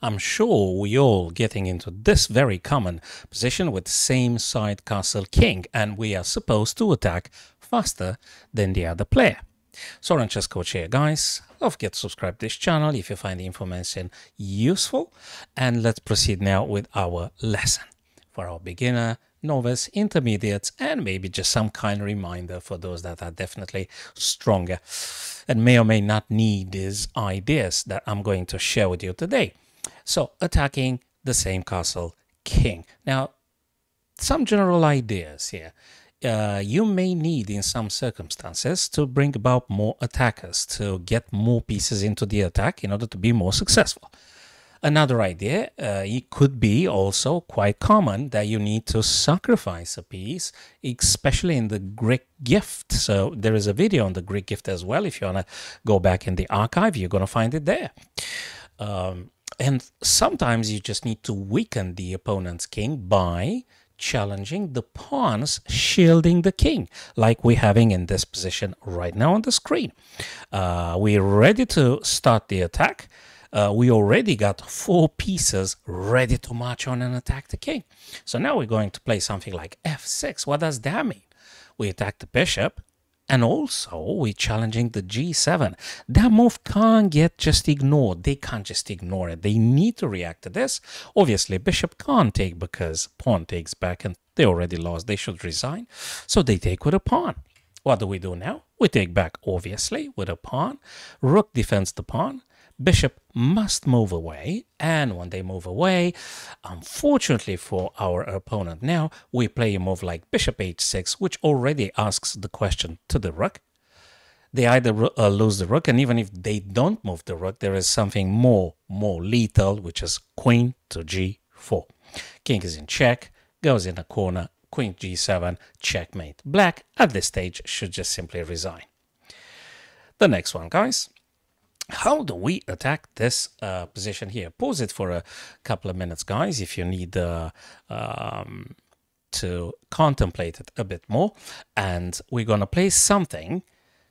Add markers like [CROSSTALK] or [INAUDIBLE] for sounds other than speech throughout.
I'm sure we all getting into this very common position with same side castle king and we are supposed to attack faster than the other player. Soren Coach here guys, don't forget to subscribe to this channel if you find the information useful and let's proceed now with our lesson for our beginner, novice, intermediates and maybe just some kind of reminder for those that are definitely stronger and may or may not need these ideas that I'm going to share with you today. So attacking the same castle king. Now, some general ideas here. Uh, you may need in some circumstances to bring about more attackers to get more pieces into the attack in order to be more successful. Another idea, uh, it could be also quite common that you need to sacrifice a piece, especially in the Greek gift. So there is a video on the Greek gift as well. If you want to go back in the archive, you're going to find it there. Um, and sometimes you just need to weaken the opponent's king by challenging the pawns shielding the king like we're having in this position right now on the screen. Uh, we're ready to start the attack uh, we already got four pieces ready to march on and attack the king. So now we're going to play something like f6. What does that mean? We attack the bishop, and also we're challenging the g7. That move can't get just ignored. They can't just ignore it. They need to react to this. Obviously, bishop can't take because pawn takes back and they already lost. They should resign. So they take with a pawn. What do we do now? We take back, obviously, with a pawn. Rook defends the pawn bishop must move away. And when they move away, unfortunately for our opponent now, we play a move like bishop h6, which already asks the question to the rook. They either uh, lose the rook, and even if they don't move the rook, there is something more, more lethal, which is queen to g4. King is in check, goes in a corner, queen g7, checkmate. Black, at this stage, should just simply resign. The next one, guys how do we attack this uh, position here? Pause it for a couple of minutes, guys, if you need uh, um, to contemplate it a bit more. And we're going to play something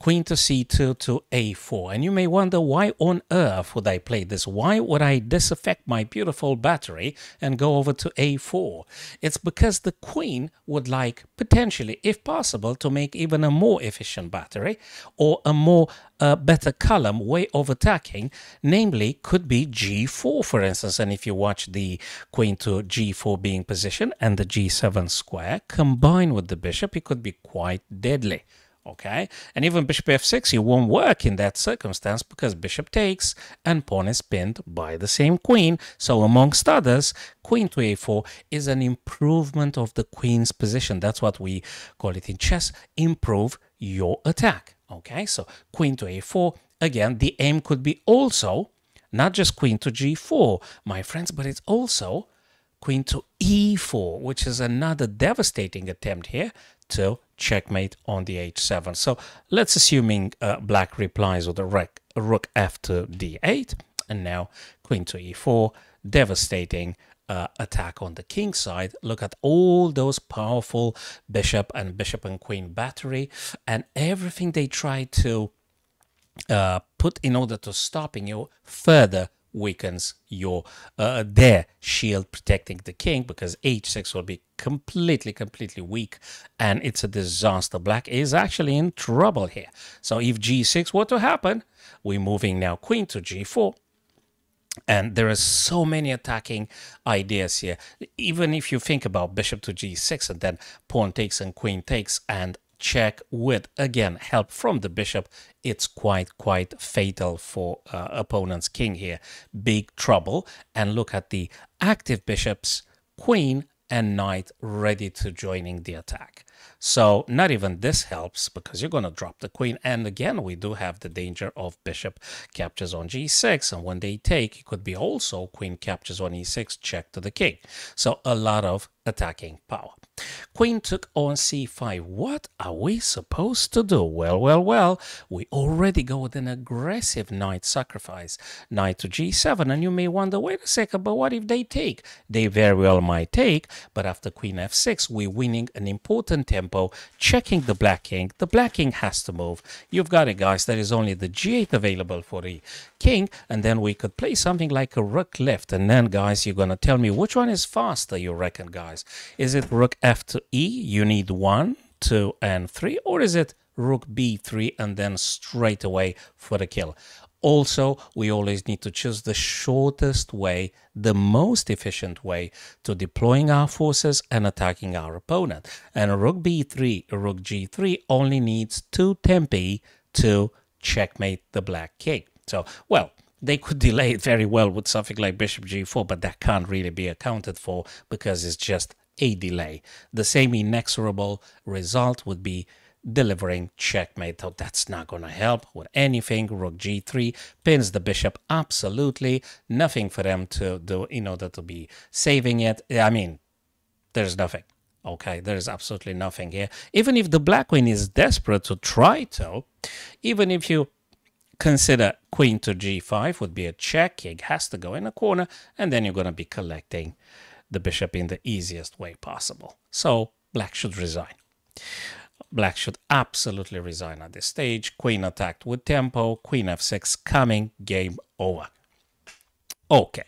queen to c2 to a4. And you may wonder, why on earth would I play this? Why would I disaffect my beautiful battery and go over to a4? It's because the queen would like, potentially, if possible, to make even a more efficient battery or a more uh, better column way of attacking, namely could be g4, for instance. And if you watch the queen to g4 being positioned and the g7 square combined with the bishop, it could be quite deadly okay? And even bishop f6, it won't work in that circumstance because bishop takes and pawn is pinned by the same queen. So amongst others, queen to a4 is an improvement of the queen's position. That's what we call it in chess, improve your attack, okay? So queen to a4, again, the aim could be also not just queen to g4, my friends, but it's also queen to e4, which is another devastating attempt here to checkmate on the h7. So let's assuming uh, black replies with a rook, rook f to d8, and now queen to e4, devastating uh, attack on the king side. Look at all those powerful bishop and bishop and queen battery and everything they try to uh, put in order to stopping you further weakens your uh, their shield protecting the king because h6 will be completely completely weak and it's a disaster. Black is actually in trouble here. So if g6 were to happen we're moving now queen to g4 and there are so many attacking ideas here. Even if you think about bishop to g6 and then pawn takes and queen takes and check with again help from the bishop. It's quite quite fatal for uh, opponent's king here. Big trouble. And look at the active bishops queen and knight ready to joining the attack so not even this helps because you're going to drop the queen and again we do have the danger of bishop captures on g6 and when they take it could be also queen captures on e6 check to the king so a lot of attacking power Queen took on c5. What are we supposed to do? Well, well, well, we already go with an aggressive knight sacrifice. Knight to g7, and you may wonder, wait a second, but what if they take? They very well might take, but after queen f6, we're winning an important tempo tempo, checking the black king. The black king has to move. You've got it, guys. There is only the g8 available for the king, and then we could play something like a rook lift. And then, guys, you're going to tell me which one is faster, you reckon, guys? Is it rook f to e? You need one, two, and three, or is it rook b3 and then straight away for the kill? Also, we always need to choose the shortest way, the most efficient way to deploying our forces and attacking our opponent. And rook b3, rook g3 only needs two tempi to checkmate the black king. So, well, they could [LAUGHS] delay it very well with something like bishop g4, but that can't really be accounted for because it's just a delay. The same inexorable result would be delivering checkmate. So that's not going to help with anything. Rook g3 pins the bishop. Absolutely nothing for them to do in order to be saving it. I mean, there's nothing. Okay, there's absolutely nothing here. Even if the black queen is desperate to try to, even if you consider queen to g5 would be a check, king has to go in a corner, and then you're going to be collecting the bishop in the easiest way possible. So black should resign. Black should absolutely resign at this stage. Queen attacked with tempo. Queen f6 coming. Game over. Okay,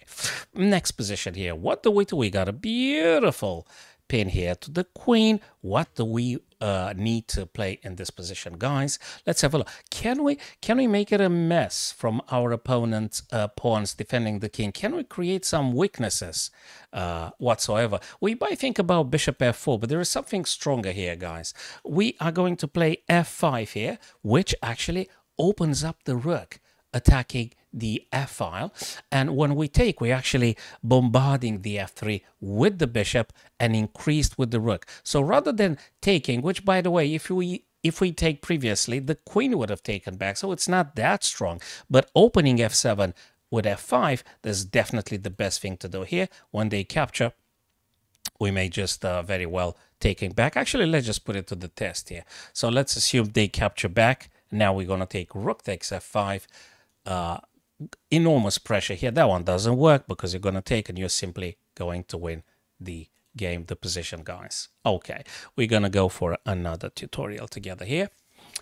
next position here. What do we do? We got a beautiful pin here to the queen. What do we uh, need to play in this position, guys? Let's have a look. Can we can we make it a mess from our opponent's uh, pawns defending the king? Can we create some weaknesses uh, whatsoever? We might think about bishop f4, but there is something stronger here, guys. We are going to play f5 here, which actually opens up the rook attacking the f file. And when we take, we're actually bombarding the f3 with the bishop and increased with the rook. So rather than taking, which by the way, if we if we take previously, the queen would have taken back, so it's not that strong. But opening f7 with f5, that's definitely the best thing to do here. When they capture, we may just uh, very well taking back. Actually, let's just put it to the test here. So let's assume they capture back. Now we're going to take rook takes f5, uh, enormous pressure here. That one doesn't work because you're going to take and you're simply going to win the game, the position, guys. Okay, we're going to go for another tutorial together here.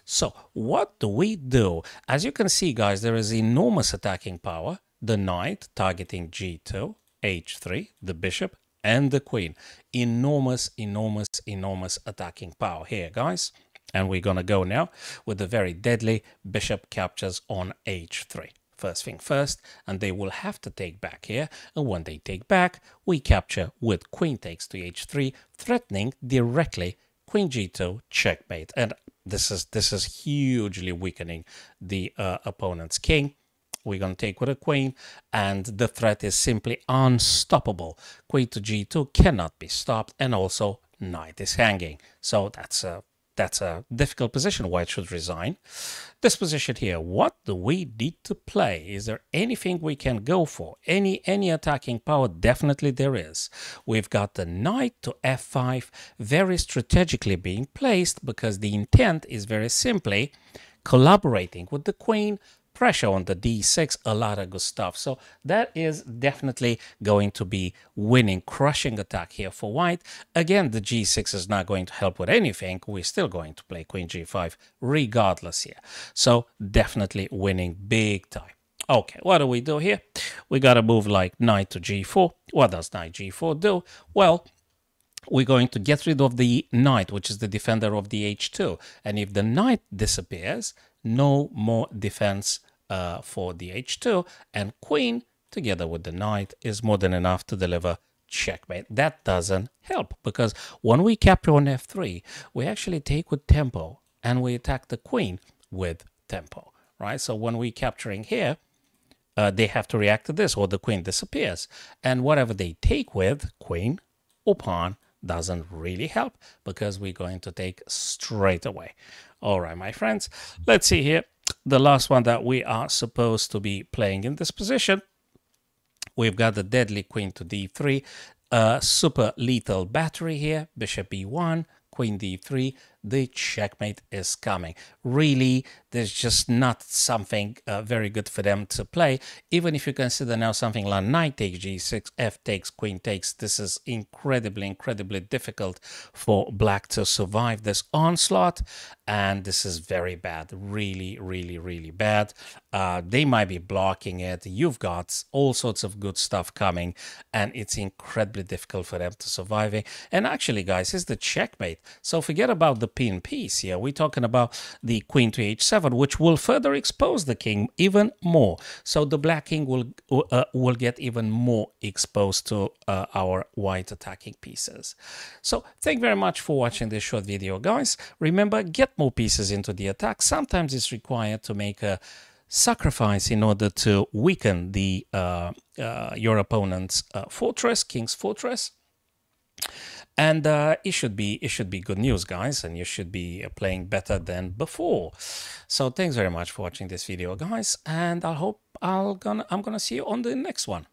So what do we do? As you can see, guys, there is enormous attacking power. The knight targeting g2, h3, the bishop, and the queen. Enormous, enormous, enormous attacking power here, guys. And we're going to go now with the very deadly bishop captures on h3. First thing first, and they will have to take back here. And when they take back, we capture with queen takes to h3, threatening directly queen g2 checkmate. And this is this is hugely weakening the uh, opponent's king. We're going to take with a queen, and the threat is simply unstoppable. Queen to g2 cannot be stopped, and also knight is hanging. So that's a that's a difficult position. White should resign. This position here, what do we need to play? Is there anything we can go for? Any any attacking power? Definitely there is. We've got the knight to f5 very strategically being placed because the intent is very simply collaborating with the queen pressure on the d6, a lot of good stuff. So that is definitely going to be winning, crushing attack here for white. Again, the g6 is not going to help with anything. We're still going to play queen g5 regardless here. So definitely winning big time. Okay, what do we do here? We got to move like knight to g4. What does knight g4 do? Well, we're going to get rid of the knight, which is the defender of the h2. And if the knight disappears, no more defense uh, for the h2, and queen together with the knight is more than enough to deliver checkmate. That doesn't help because when we capture on f3, we actually take with tempo and we attack the queen with tempo, right? So when we're capturing here, uh, they have to react to this or the queen disappears. And whatever they take with, queen or pawn, doesn't really help because we're going to take straight away. All right, my friends, let's see here the last one that we are supposed to be playing in this position. We've got the deadly queen to d3, a uh, super lethal battery here, bishop e1, queen d3, the checkmate is coming. Really, there's just not something uh, very good for them to play. Even if you consider now something like knight takes g6, f takes, queen takes, this is incredibly, incredibly difficult for black to survive this onslaught. And this is very bad, really, really, really bad. Uh, they might be blocking it. You've got all sorts of good stuff coming, and it's incredibly difficult for them to survive it. And actually, guys, it's the checkmate. So forget about the pin piece here. We're talking about the queen to h7, which will further expose the king even more. So the black king will uh, will get even more exposed to uh, our white attacking pieces. So thank you very much for watching this short video, guys. Remember, get more pieces into the attack. Sometimes it's required to make a sacrifice in order to weaken the uh, uh, your opponent's uh, fortress, king's fortress. And uh, it should be it should be good news, guys, and you should be uh, playing better than before. So thanks very much for watching this video, guys, and I hope I'll gonna I'm gonna see you on the next one.